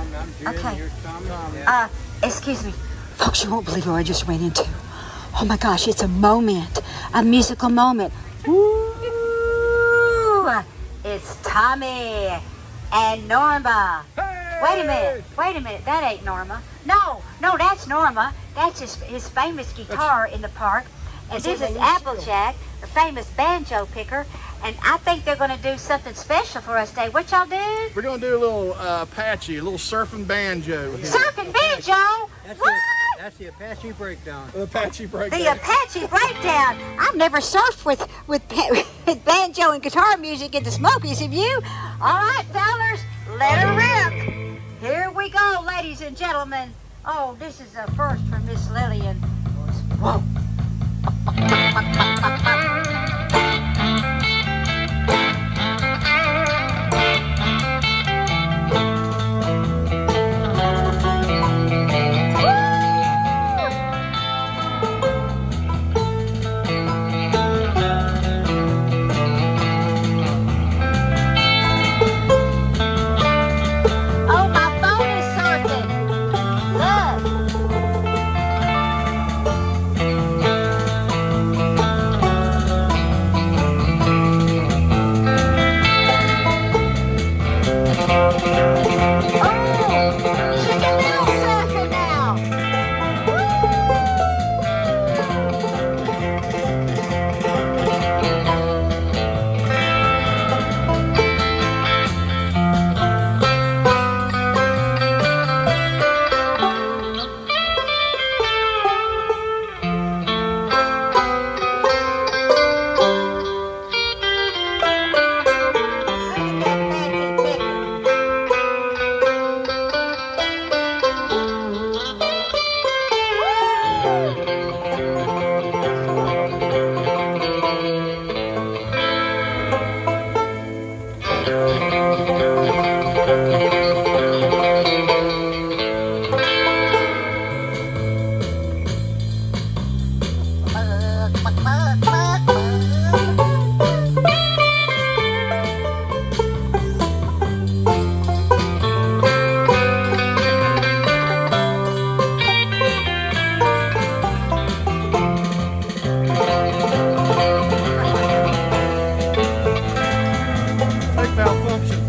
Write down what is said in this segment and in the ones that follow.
I'm, Okay. Uh, excuse me. Folks, you won't believe who I just ran into. Oh my gosh, it's a moment. A musical moment. Woo! It's Tommy and Norma. Wait a minute. Wait a minute. That ain't Norma. No, no, that's Norma. That's his, his famous guitar in the park. And this is Applejack, the famous banjo picker. And I think they're going to do something special for us today. What y'all do? We're gonna do a little uh, Apache, a little surfing banjo. here. Surfing banjo. That's What? the, that's the Apache breakdown. The Apache breakdown. The Apache breakdown. I've never surfed with with, with banjo and guitar music at the Smokies. Have you? All right, fellas, let her rip. Here we go, ladies and gentlemen. Oh, this is a first for Miss Lillian. Whoa. Malfunction.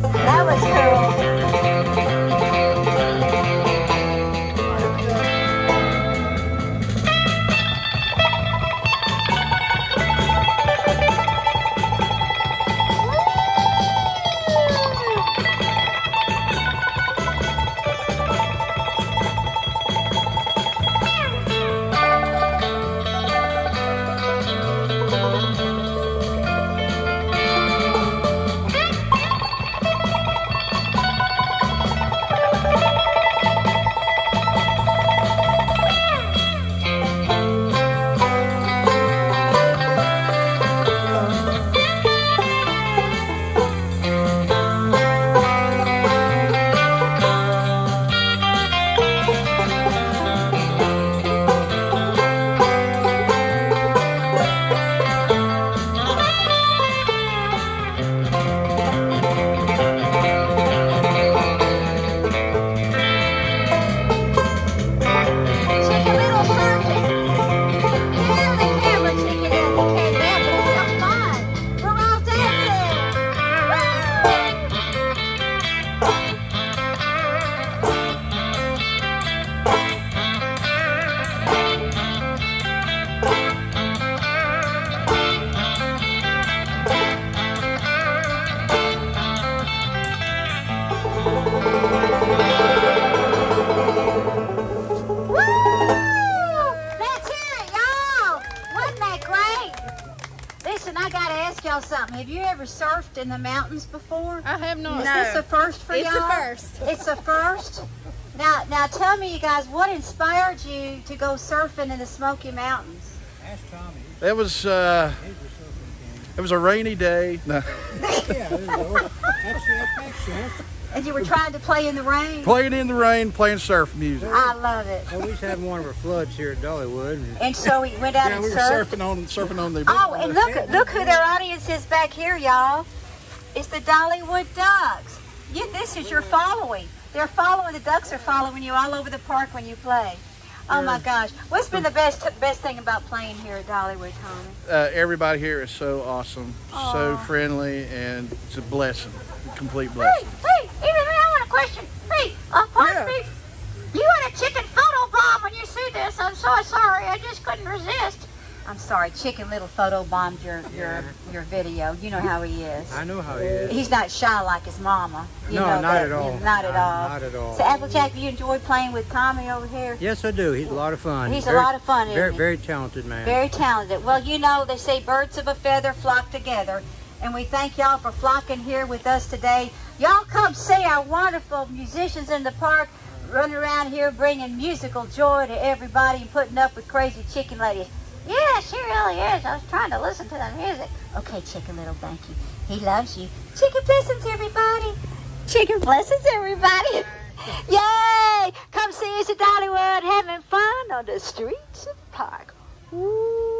Have you ever surfed in the mountains before? I have not. Is this a first for y'all? It's a first. It's a first. Now, now tell me, you guys, what inspired you to go surfing in the Smoky Mountains? Ask Tommy. It was uh, a it was a rainy day. No. Yeah, there you go. That's the Apache. And you were trying to play in the rain? Playing in the rain, playing surf music. I love it. Well, we was having one of our floods here at Dollywood. And And so we went out Yeah, and we were surfed. surfing on surfing on the. Oh, and look, look who their audience is back here, y'all. It's the Dollywood Ducks. Yeah, this is your following. they're following the ducks are following you all over the park when you play. Oh my gosh, what's been the best best thing about playing here at Dollywood, Tommy? Uh, everybody here is so awesome, so friendly, and it's a blessing, a complete blessing. hey, even me, I want a question. Hey, uh, pardon Yeah. me. You had a chicken photo bomb when you see this. I'm so sorry. I just couldn't resist. I'm sorry, Chicken Little photo bombed your your your video. You know how he is. I know how he is. He's not shy like his mama. You No, know not that. at all. Not at all. not at all. So Applejack, you enjoy playing with Tommy over here? Yes, I do. He's a lot of fun. He's a lot of fun, isn't Very, he? very talented man. Very talented. Well, you know, they say birds of a feather flock together. And we thank y'all for flocking here with us today. Y'all come see our wonderful musicians in the park running around here bringing musical joy to everybody and putting up with crazy chicken ladies. Yeah, she really is. I was trying to listen to the music. Okay, Chicken Little, thank you. He loves you. Chicken blessings, everybody. Chicken blessings, everybody. Yay! Come see us at Dollywood having fun on the streets of the park. Ooh.